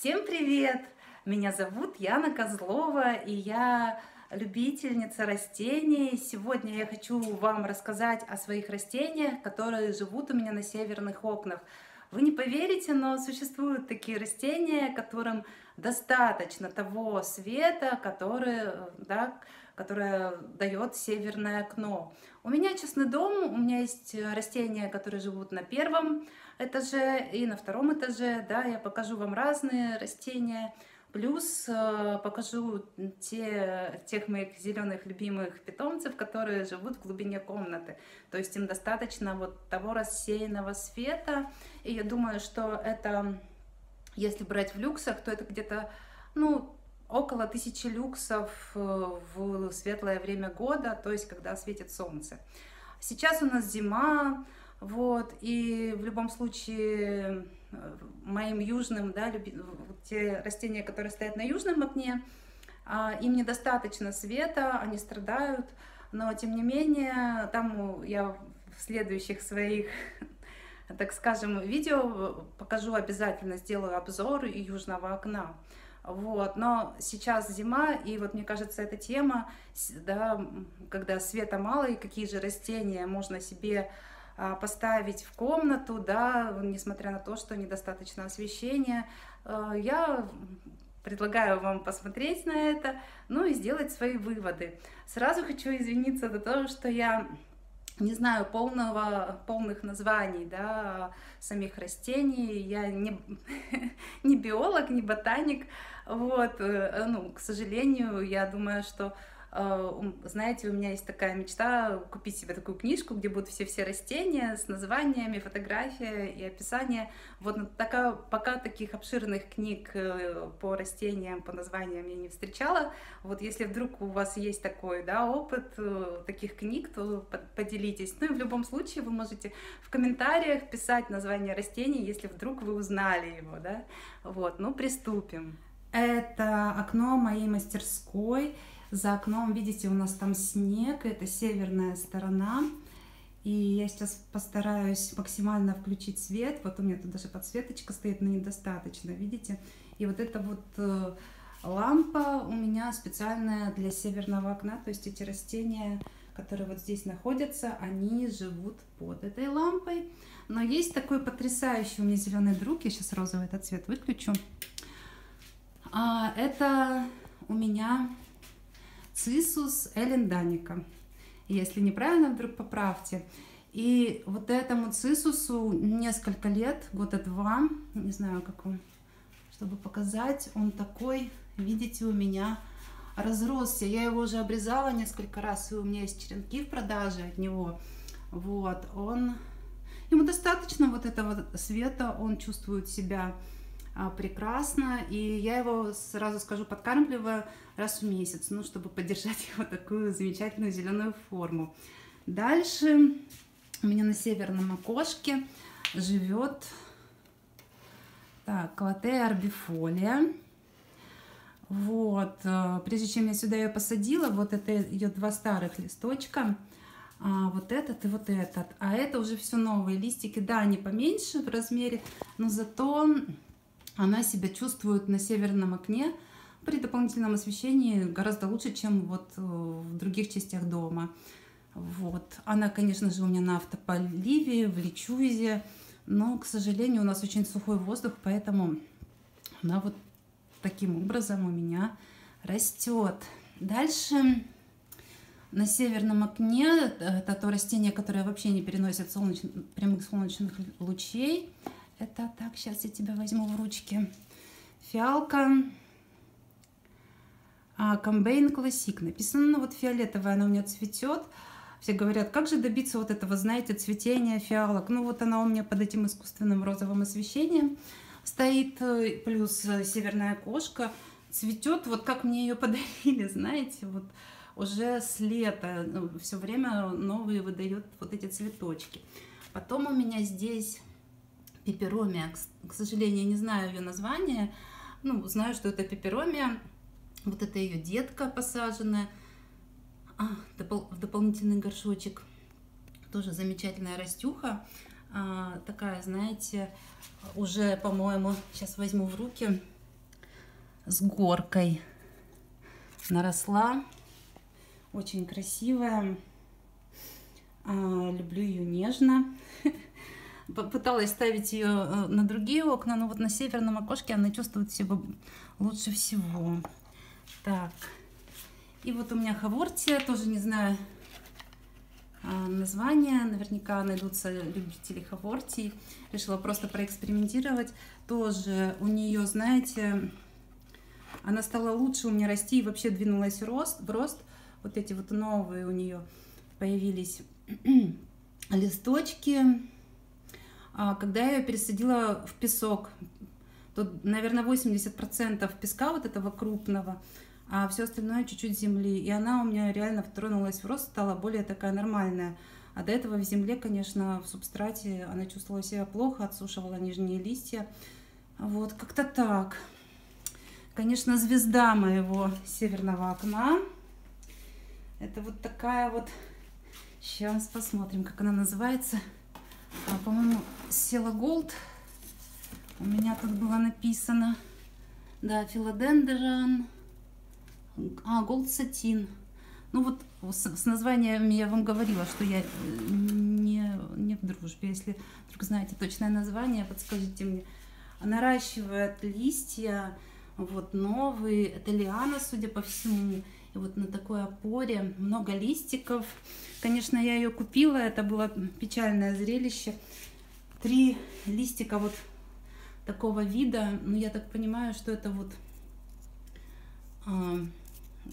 Всем привет! Меня зовут Яна Козлова, и я любительница растений. Сегодня я хочу вам рассказать о своих растениях, которые живут у меня на северных окнах. Вы не поверите, но существуют такие растения, которым достаточно того света, который, да, которое дает северное окно. У меня частный дом, у меня есть растения, которые живут на первом этаже и на втором этаже. Да, я покажу вам разные растения. Плюс э, покажу те, тех моих зеленых любимых питомцев, которые живут в глубине комнаты. То есть им достаточно вот того рассеянного света. И я думаю, что это, если брать в люксах, то это где-то, ну, около тысячи люксов э, в светлое время года, то есть когда светит солнце. Сейчас у нас зима, вот, и в любом случае э, моим южным, да, те растения, которые стоят на южном окне, а, им недостаточно света, они страдают, но тем не менее, там я в следующих своих, так скажем, видео покажу обязательно, сделаю обзор южного окна. Вот, но сейчас зима, и вот мне кажется, эта тема, да, когда света мало, и какие же растения можно себе а, поставить в комнату, да, несмотря на то, что недостаточно освещения. А, я предлагаю вам посмотреть на это, ну и сделать свои выводы. Сразу хочу извиниться за то, что я не знаю полного, полных названий да, самих растений. Я не, не биолог, не ботаник. Вот, э, ну, к сожалению, я думаю, что знаете, у меня есть такая мечта купить себе такую книжку, где будут все-все растения с названиями, фотография и описание. Вот такая, пока таких обширных книг э, по растениям, по названиям я не встречала. Вот если вдруг у вас есть такой да, опыт э, таких книг, то поделитесь. Ну и в любом случае вы можете в комментариях писать название растений, если вдруг вы узнали его. Да? Вот, ну приступим. Это окно моей мастерской. За окном, видите, у нас там снег, это северная сторона. И я сейчас постараюсь максимально включить свет. Вот у меня тут даже подсветочка стоит, но недостаточно, видите? И вот эта вот э, лампа у меня специальная для северного окна. То есть эти растения, которые вот здесь находятся, они живут под этой лампой. Но есть такой потрясающий у меня зеленый друг. Я сейчас розовый этот цвет выключу. А, это у меня Цисус Эленданика. Если неправильно, вдруг поправьте. И вот этому цисусу несколько лет, года два, не знаю, как он, чтобы показать, он такой, видите, у меня разросся. Я его уже обрезала несколько раз, и у меня есть черенки в продаже от него. Вот, он, ему достаточно вот этого света, он чувствует себя прекрасно. И я его, сразу скажу, подкармливаю раз в месяц, ну, чтобы поддержать его такую замечательную зеленую форму. Дальше у меня на северном окошке живет так, Клатея арбифолия. Вот, э, прежде чем я сюда ее посадила, вот это ее два старых листочка, а, вот этот и вот этот. А это уже все новые листики, да, они поменьше в размере, но зато она себя чувствует на северном окне при дополнительном освещении гораздо лучше, чем вот э, в других частях дома. Вот. Она, конечно же, у меня на автополиве, в личузе, но, к сожалению, у нас очень сухой воздух, поэтому она вот таким образом у меня растет. Дальше на северном окне, э, это то растение, которое вообще не переносит солнеч... прямых солнечных лучей, это так, сейчас я тебя возьму в ручки. Фиалка а, Комбейн Классик. Написано, ну вот фиолетовая она у меня цветет. Все говорят, как же добиться вот этого, знаете, цветения фиалок. Ну вот она у меня под этим искусственным розовым освещением стоит, плюс э, северная кошка цветет, вот как мне ее подарили, знаете, вот уже с лета ну, все время новые выдает вот эти цветочки. Потом у меня здесь пеперомия. К сожалению, не знаю ее название. Ну, знаю, что это пеперомия. Вот это ее детка посаженная. А, допол в дополнительный горшочек. Тоже замечательная растюха. А, такая, знаете, уже, по-моему, сейчас возьму в руки. с горкой наросла. Очень красивая. А, люблю ее нежно. Попыталась ставить ее э, на другие окна, но вот на северном окошке она чувствует себя лучше всего. Так. И вот у меня хавортия, тоже не знаю а, название. Наверняка найдутся любители хавортий. Решила просто проэкспериментировать. Тоже у нее, знаете, она стала лучше у меня расти и вообще двинулась рост. В рост. Вот эти вот новые у нее появились листочки. А, когда я ее пересадила в песок, тут, наверное, 80% песка вот этого крупного, а все остальное чуть-чуть земли. И она у меня реально тронулась в рост, стала более такая нормальная. А до этого в земле, конечно, в субстрате она чувствовала себя плохо, отсушивала нижние листья. Вот, как-то так. Конечно, звезда моего северного окна. Это вот такая вот... Сейчас посмотрим, как она называется. А, По-моему, Села Голд. У меня тут было написано. Да, филодендрон. А, Голд Сатин. Ну вот с, с названием я вам говорила, что я э, не, не в дружбе. Если вдруг знаете точное название, подскажите мне. Наращивает листья, вот новые. Это лиана, судя по всему. И вот на такой опоре много листиков. Конечно, я ее купила, это было печальное зрелище. Три листика вот такого вида. Но я так понимаю, что это вот а,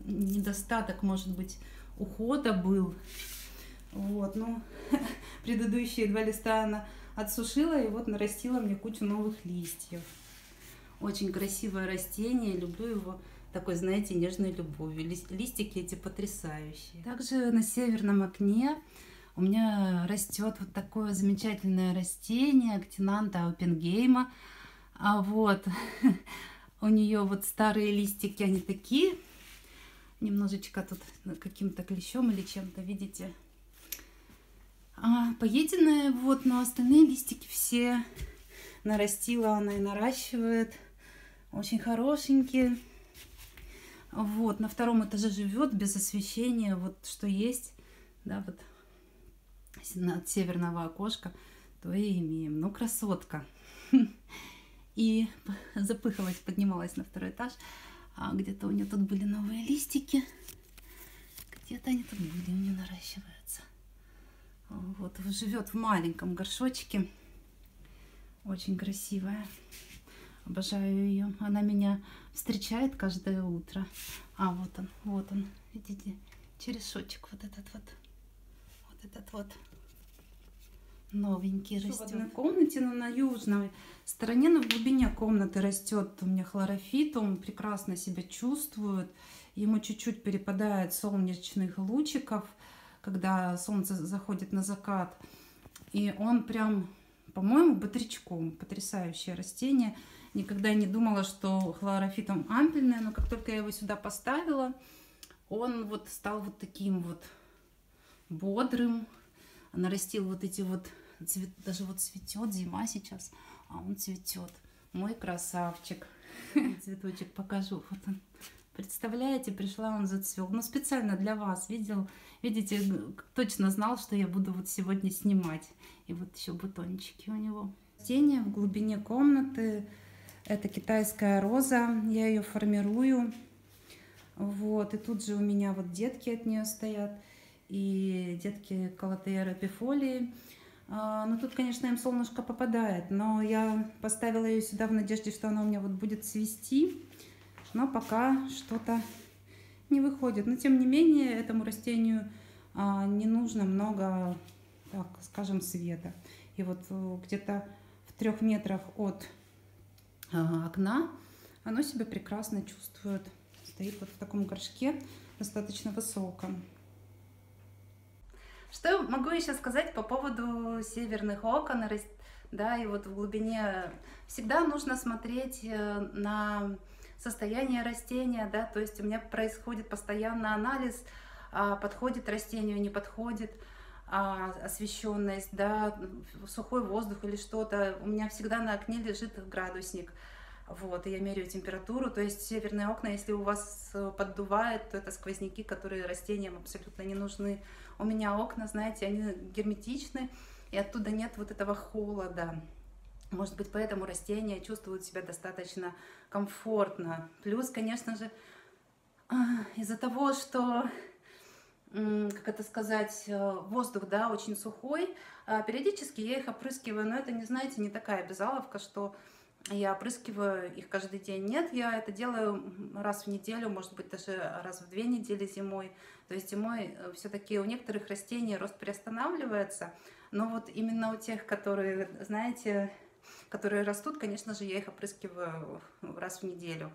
недостаток, может быть, ухода был. Вот, ну, предыдущие два листа она отсушила и вот нарастила мне кучу новых листьев. Очень красивое растение, люблю его такой, знаете, нежной любовью. Листики эти потрясающие. Также на северном окне у меня растет вот такое замечательное растение, актинанта Опенгейма. А вот у нее вот старые листики, они такие немножечко тут каким-то клещом или чем-то, видите, а, поеденная, вот, но остальные листики все нарастила она и наращивает, очень хорошенькие. Вот, на втором этаже живет без освещения, вот что есть, да, вот от северного окошка, то и имеем. Ну, красотка. И запыхалась, поднималась на второй этаж. А где-то у нее тут были новые листики. Где-то они тут были, у нее наращиваются. Вот, живет в маленьком горшочке. Очень красивая. Обожаю ее. Она меня встречает каждое утро. А, вот он, вот он. Видите, черешочек вот этот вот. Вот этот вот новенький растет. В одной комнате, но на южной стороне, но в глубине комнаты растет у меня хлорофит, он прекрасно себя чувствует. Ему чуть-чуть перепадает солнечных лучиков, когда солнце заходит на закат. И он прям, по-моему, бодрячком. Потрясающее растение. Никогда не думала, что хлорофитом ампельное, но как только я его сюда поставила, он вот стал вот таким вот бодрым, нарастил вот эти вот, цвет, даже вот цветет зима сейчас, а он цветет. Мой красавчик. Цветочек покажу. Вот он. Представляете, пришла, он зацвел. Ну, специально для вас. Видел, видите, точно знал, что я буду вот сегодня снимать. И вот еще бутончики у него. Растение в глубине комнаты. Это китайская роза. Я ее формирую. Вот. И тут же у меня вот детки от нее стоят и детки Калатеера пифолии. А, ну, тут, конечно, им солнышко попадает, но я поставила ее сюда в надежде, что она у меня вот будет цвести, но пока что-то не выходит. Но, тем не менее, этому растению а, не нужно много, так скажем, света. И вот э, где-то в трех метрах от окна оно себя прекрасно чувствует. Стоит вот в таком горшке, достаточно высоком. Что могу еще сказать по поводу северных окон, да, и вот в глубине всегда нужно смотреть э, на состояние растения, да, то есть у меня происходит постоянно анализ, а, подходит растению, не подходит, а, освещенность, да, сухой воздух или что-то. У меня всегда на окне лежит градусник. Вот, и я меряю температуру, то есть северные окна, если у вас э, поддувает, то это сквозняки, которые растениям абсолютно не нужны. У меня окна, знаете, они герметичны, и оттуда нет вот этого холода. Может быть, поэтому растения чувствуют себя достаточно комфортно. Плюс, конечно же, а, из-за того, что как это сказать, э, воздух, да, очень сухой. А периодически я их опрыскиваю, но это, не знаете, не такая безаловка, что я опрыскиваю их каждый день. Нет, я это делаю раз в неделю, может быть, даже раз в две недели зимой. То есть зимой э, все-таки у некоторых растений рост приостанавливается, но вот именно у тех, которые, знаете, которые растут, конечно же, я их опрыскиваю раз в неделю.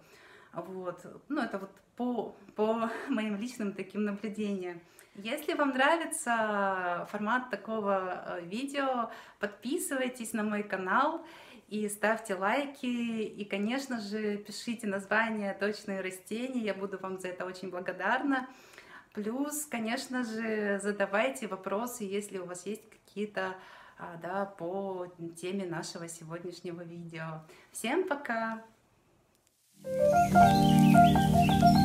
Вот. Ну, это вот по, по моим личным таким наблюдениям. Если вам нравится формат такого э, видео, подписывайтесь на мой канал и ставьте лайки, и, конечно же, пишите название точные растения, я буду вам за это очень благодарна. Плюс, конечно же, задавайте вопросы, если у вас есть какие-то а, да, по теме нашего сегодняшнего видео. Всем пока! Thank you.